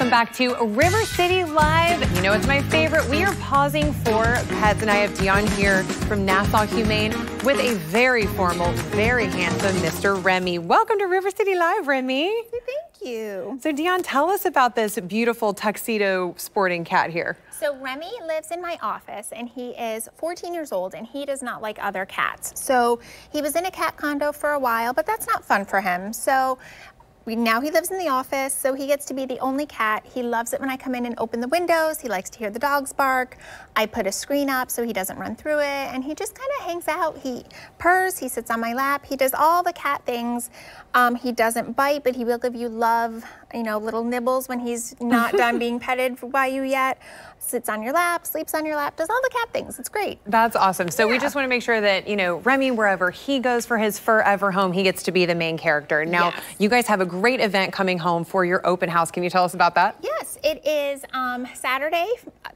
welcome back to River City Live. You know, it's my favorite. We are pausing for pets, and I have Dion here from Nassau Humane with a very formal, very handsome Mr. Remmi. Welcome to River City Live, Remmi. Thank you. So, Dion, tell us about this beautiful tuxedo sporting cat here. So Remmi lives in my office and he is 14 years old and he does not like other cats. So he was in a cat condo for a while, but that's not fun for him. So we, now he lives in the office, so he gets to be the only cat. He loves it when I come in and open the windows. He likes to hear the dogs bark. I put a screen up so he doesn't run through it, and he just kind of hangs out. He purrs, he sits on my lap. He does all the cat things. Um, he doesn't bite, but he will give you love, you know, little nibbles when he's not done being petted by you yet. Sits on your lap, sleeps on your lap, does all the cat things. It's great. That's awesome. So yeah. we just want to make sure that, you know, Remmi, wherever he goes for his forever home, he gets to be the main character. Now, yes. you guys have a great event coming home for your open house. Can you tell us about that? Yes, it is um, Saturday,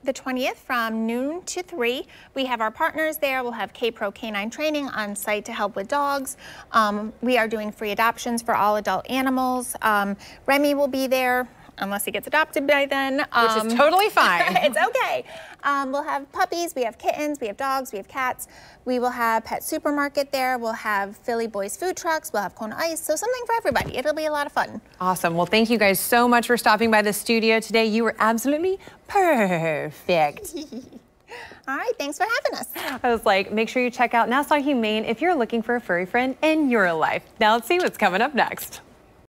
the 20th from noon to 3. We have our partners there. We'll have K-Pro Canine Training on site to help with dogs. Um, we are doing free adoptions for all adult animals. Um, Remmi will be there unless he gets adopted by then. Which is um, totally fine. it's okay. Um, we'll have puppies, we have kittens, we have dogs, we have cats. We will have Pet Supermarket there. We'll have Philly Boys food trucks. We'll have Kona Ice. So something for everybody. It'll be a lot of fun. Awesome. Well, thank you guys so much for stopping by the studio today. You were absolutely perfect. All right, thanks for having us. I was like, make sure you check out Nassau Humane if you're looking for a furry friend in your life. Now let's see what's coming up next.